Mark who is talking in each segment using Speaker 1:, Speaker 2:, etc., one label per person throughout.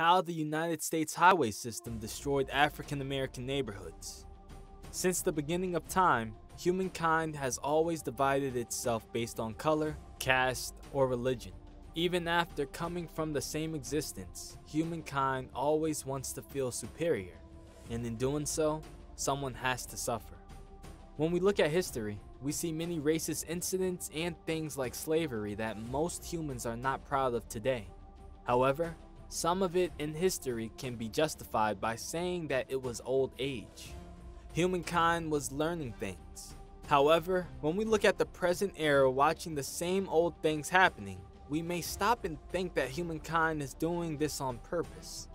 Speaker 1: how the United States highway system destroyed African American neighborhoods. Since the beginning of time, humankind has always divided itself based on color, caste, or religion. Even after coming from the same existence, humankind always wants to feel superior, and in doing so, someone has to suffer. When we look at history, we see many racist incidents and things like slavery that most humans are not proud of today. However, some of it in history can be justified by saying that it was old age. Humankind was learning things. However, when we look at the present era watching the same old things happening, we may stop and think that humankind is doing this on purpose.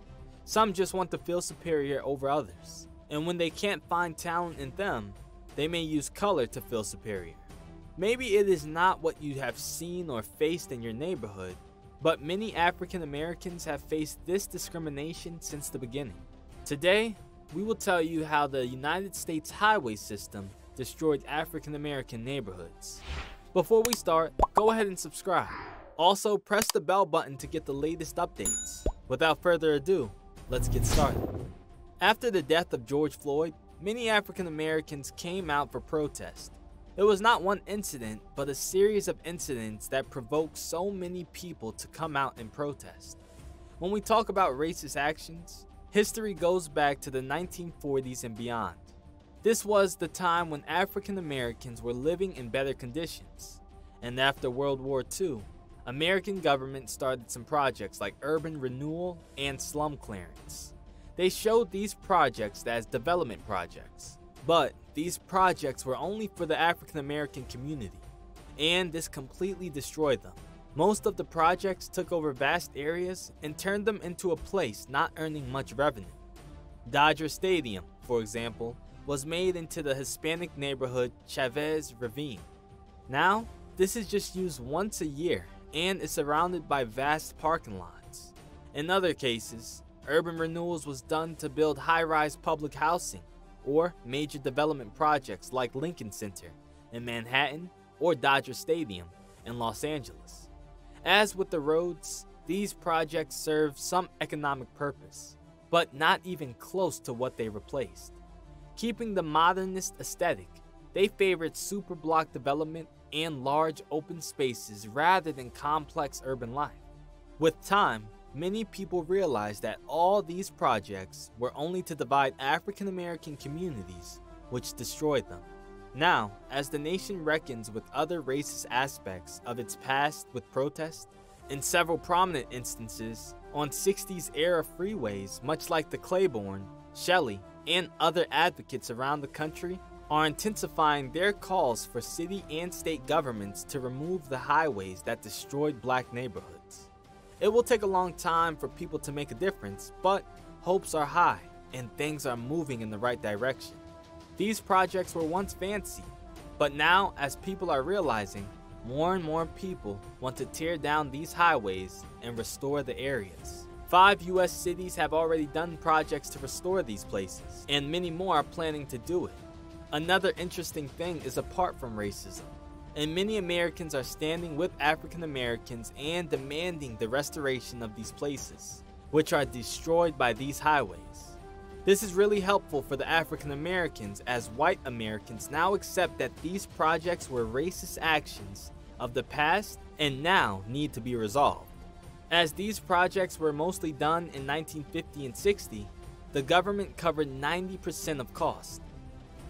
Speaker 1: Some just want to feel superior over others, and when they can't find talent in them, they may use color to feel superior. Maybe it is not what you have seen or faced in your neighborhood, but many African Americans have faced this discrimination since the beginning. Today, we will tell you how the United States highway system destroyed African American neighborhoods. Before we start, go ahead and subscribe. Also, press the bell button to get the latest updates. Without further ado, let's get started. After the death of George Floyd, many African Americans came out for protest. It was not one incident, but a series of incidents that provoked so many people to come out and protest. When we talk about racist actions, history goes back to the 1940s and beyond. This was the time when African Americans were living in better conditions. And after World War II, American government started some projects like urban renewal and slum clearance. They showed these projects as development projects, but these projects were only for the African American community, and this completely destroyed them. Most of the projects took over vast areas and turned them into a place not earning much revenue. Dodger Stadium, for example, was made into the Hispanic neighborhood Chavez Ravine. Now, this is just used once a year and is surrounded by vast parking lots. In other cases, urban renewals was done to build high-rise public housing or major development projects like Lincoln Center in Manhattan or Dodger Stadium in Los Angeles. As with the roads, these projects serve some economic purpose, but not even close to what they replaced. Keeping the modernist aesthetic, they favored superblock development and large open spaces rather than complex urban life. With time, many people realized that all these projects were only to divide African American communities, which destroyed them. Now, as the nation reckons with other racist aspects of its past with protest, in several prominent instances, on 60s era freeways, much like the Claiborne, Stelly, and other advocates around the country are intensifying their calls for city and state governments to remove the highways that destroyed black neighborhoods. It will take a long time for people to make a difference, but hopes are high and things are moving in the right direction. These projects were once fancy, but now, as people are realizing, more and more people want to tear down these highways and restore the areas. Five US cities have already done projects to restore these places, and many more are planning to do it. Another interesting thing is apart from racism, and many Americans are standing with African Americans and demanding the restoration of these places, which are destroyed by these highways. This is really helpful for the African Americans as white Americans now accept that these projects were racist actions of the past and now need to be resolved. As these projects were mostly done in 1950 and 60, the government covered 90% of cost.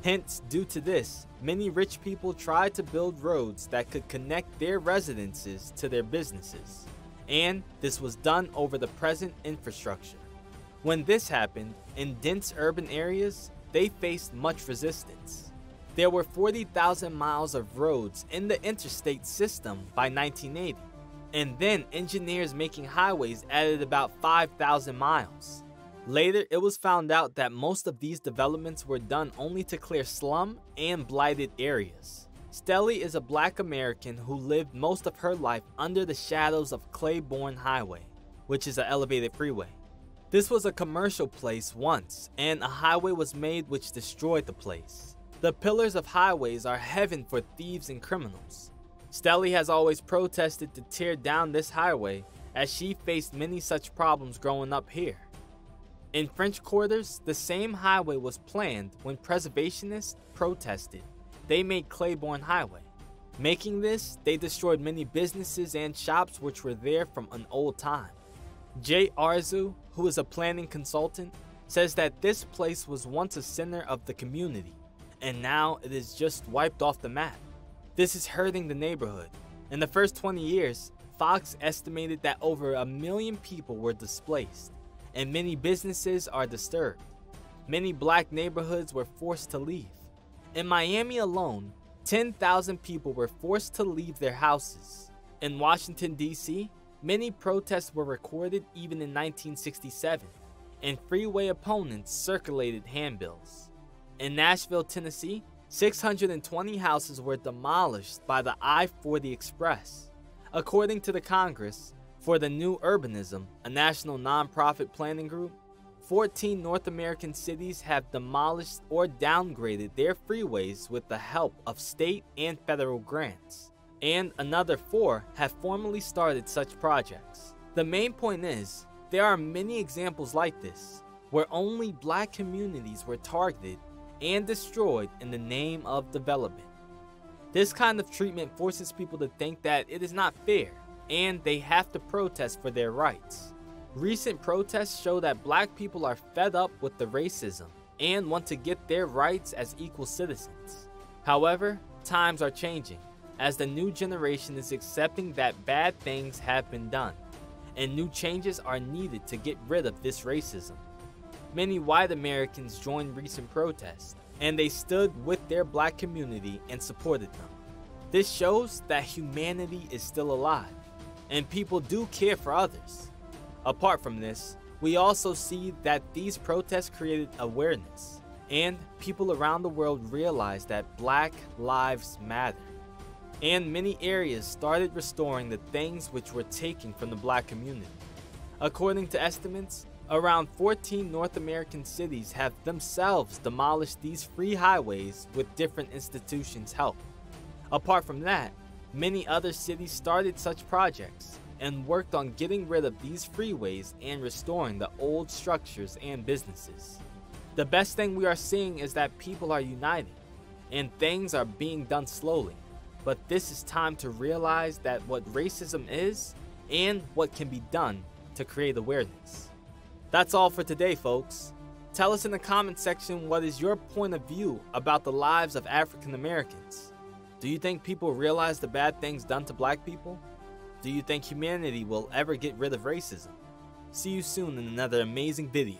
Speaker 1: Hence, due to this, many rich people tried to build roads that could connect their residences to their businesses, and this was done over the present infrastructure. When this happened, in dense urban areas, they faced much resistance. There were 40,000 miles of roads in the interstate system by 1980, and then engineers making highways added about 5,000 miles. Later, it was found out that most of these developments were done only to clear slum and blighted areas. Stelly is a black American who lived most of her life under the shadows of Claiborne Highway, which is an elevated freeway. This was a commercial place once, and a highway was made which destroyed the place. The pillars of highways are heaven for thieves and criminals. Stelly has always protested to tear down this highway as she faced many such problems growing up here. In French quarters, the same highway was planned when preservationists protested. They made Claiborne Highway. Making this, they destroyed many businesses and shops which were there from an old time. Jay Arzu, who is a planning consultant, says that this place was once a center of the community, and now it is just wiped off the map. This is hurting the neighborhood. In the first 20 years, Fox estimated that over a million people were displaced, and many businesses are disturbed. Many black neighborhoods were forced to leave. In Miami alone, 10,000 people were forced to leave their houses. In Washington, D.C., many protests were recorded even in 1967, and freeway opponents circulated handbills. In Nashville, Tennessee, 620 houses were demolished by the I 40 Express. According to the Congress for the New Urbanism, a national nonprofit planning group, 14 North American cities have demolished or downgraded their freeways with the help of state and federal grants, and another four have formally started such projects. The main point is, there are many examples like this, where only black communities were targeted and destroyed in the name of development. This kind of treatment forces people to think that it is not fair, and they have to protest for their rights. Recent protests show that black people are fed up with the racism and want to get their rights as equal citizens. However, times are changing as the new generation is accepting that bad things have been done and new changes are needed to get rid of this racism. Many white Americans joined recent protests and they stood with their black community and supported them. This shows that humanity is still alive and people do care for others. Apart from this, we also see that these protests created awareness, and people around the world realized that Black Lives Matter. And many areas started restoring the things which were taken from the black community. According to estimates, around 14 North American cities have themselves demolished these free highways with different institutions' help. Apart from that, many other cities started such projects, and worked on getting rid of these freeways and restoring the old structures and businesses. The best thing we are seeing is that people are uniting, and things are being done slowly. But this is time to realize that what racism is and what can be done to create awareness. That's all for today, folks. Tell us in the comment section what is your point of view about the lives of African Americans. Do you think people realize the bad things done to black people? Do you think humanity will ever get rid of racism? See you soon in another amazing video.